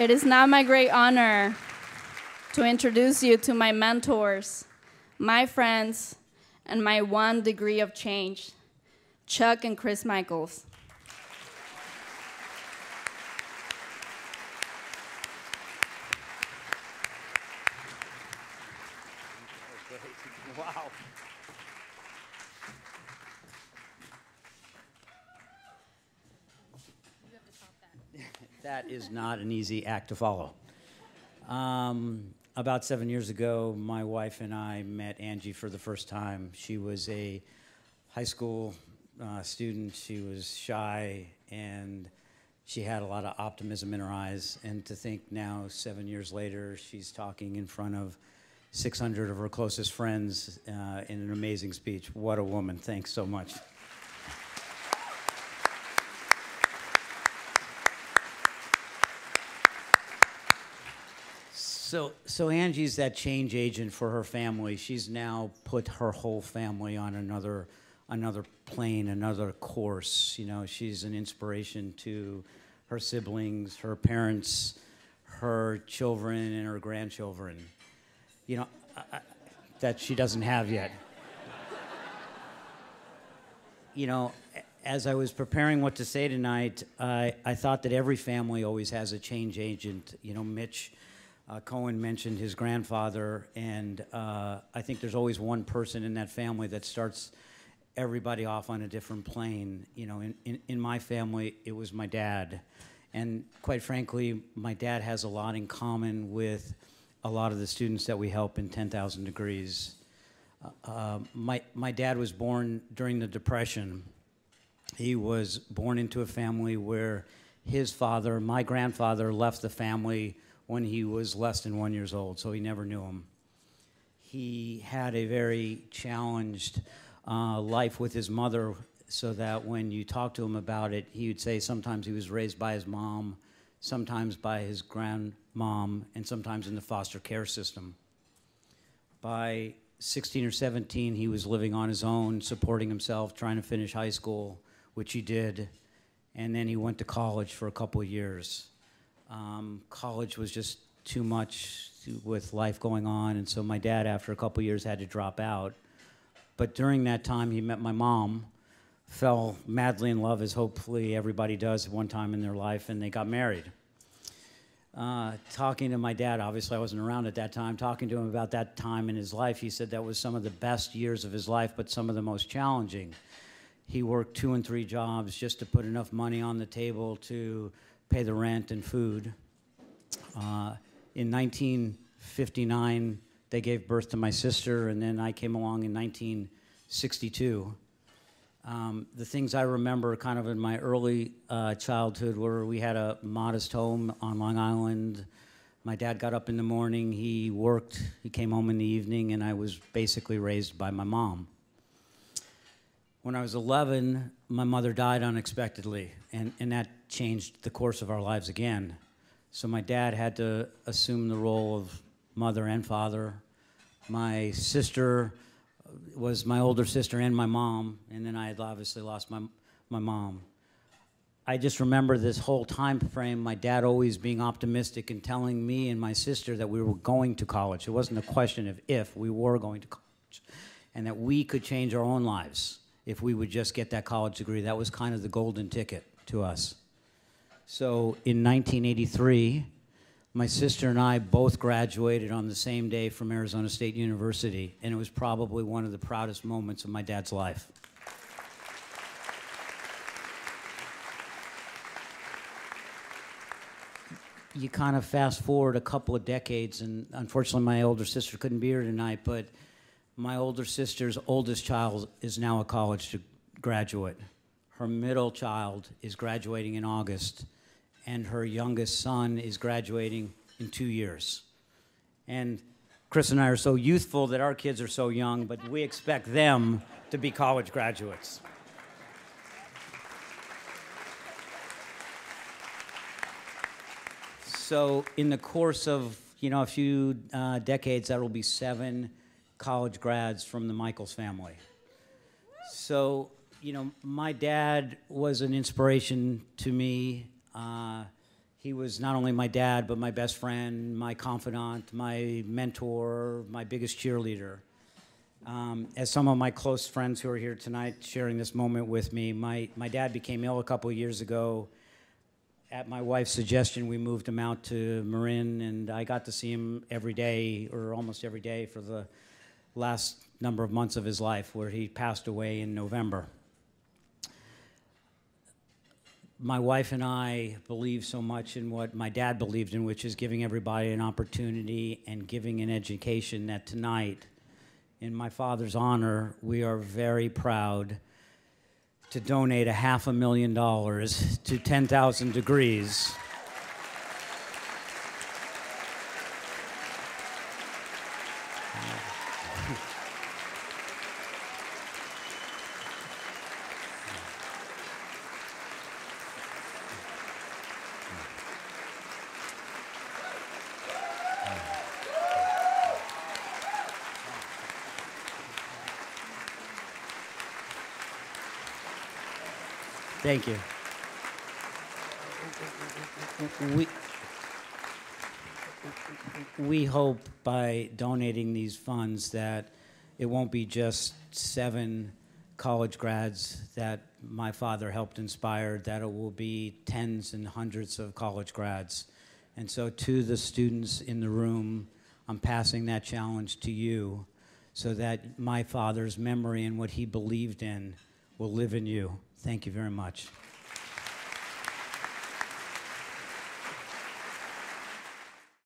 It is now my great honor to introduce you to my mentors, my friends, and my one degree of change, Chuck and Chris Michaels. Wow. That is not an easy act to follow. Um, about seven years ago, my wife and I met Angie for the first time. She was a high school uh, student. She was shy and she had a lot of optimism in her eyes. And to think now, seven years later, she's talking in front of 600 of her closest friends uh, in an amazing speech. What a woman. Thanks so much. So, so Angie's that change agent for her family. She's now put her whole family on another, another plane, another course. You know, she's an inspiration to her siblings, her parents, her children, and her grandchildren. You know, I, that she doesn't have yet. you know, as I was preparing what to say tonight, I, I thought that every family always has a change agent. You know, Mitch uh, Cohen mentioned his grandfather, and uh, I think there's always one person in that family that starts everybody off on a different plane. You know, in, in, in my family, it was my dad. And quite frankly, my dad has a lot in common with a lot of the students that we help in 10,000 Degrees. Uh, my, my dad was born during the Depression. He was born into a family where his father, my grandfather, left the family when he was less than one years old, so he never knew him. He had a very challenged uh, life with his mother, so that when you talk to him about it, he would say sometimes he was raised by his mom, sometimes by his grandmom, and sometimes in the foster care system. By 16 or 17, he was living on his own, supporting himself, trying to finish high school, which he did, and then he went to college for a couple of years. Um, college was just too much with life going on, and so my dad, after a couple years, had to drop out. But during that time, he met my mom, fell madly in love, as hopefully everybody does at one time in their life, and they got married. Uh, talking to my dad, obviously I wasn't around at that time, talking to him about that time in his life, he said that was some of the best years of his life, but some of the most challenging. He worked two and three jobs just to put enough money on the table to pay the rent and food. Uh, in 1959, they gave birth to my sister, and then I came along in 1962. Um, the things I remember kind of in my early uh, childhood were we had a modest home on Long Island. My dad got up in the morning, he worked, he came home in the evening, and I was basically raised by my mom. When I was 11, my mother died unexpectedly, and, and that changed the course of our lives again. So my dad had to assume the role of mother and father. My sister was my older sister and my mom, and then I had obviously lost my, my mom. I just remember this whole time frame, my dad always being optimistic and telling me and my sister that we were going to college. It wasn't a question of if, we were going to college, and that we could change our own lives if we would just get that college degree. That was kind of the golden ticket to us. So in 1983, my sister and I both graduated on the same day from Arizona State University, and it was probably one of the proudest moments of my dad's life. You kind of fast forward a couple of decades, and unfortunately, my older sister couldn't be here tonight, but my older sister's oldest child is now a college graduate. Her middle child is graduating in August and her youngest son is graduating in two years. And Chris and I are so youthful that our kids are so young, but we expect them to be college graduates. So, in the course of you know a few uh, decades, that will be seven college grads from the Michaels family. So, you know, my dad was an inspiration to me uh, he was not only my dad, but my best friend, my confidant, my mentor, my biggest cheerleader. Um, as some of my close friends who are here tonight sharing this moment with me, my, my dad became ill a couple years ago. At my wife's suggestion, we moved him out to Marin, and I got to see him every day, or almost every day, for the last number of months of his life, where he passed away in November my wife and I believe so much in what my dad believed in, which is giving everybody an opportunity and giving an education that tonight, in my father's honor, we are very proud to donate a half a million dollars to 10,000 Degrees. Thank you. We, we hope by donating these funds that it won't be just seven college grads that my father helped inspire, that it will be tens and hundreds of college grads. And so, to the students in the room, I'm passing that challenge to you so that my father's memory and what he believed in will live in you. Thank you very much.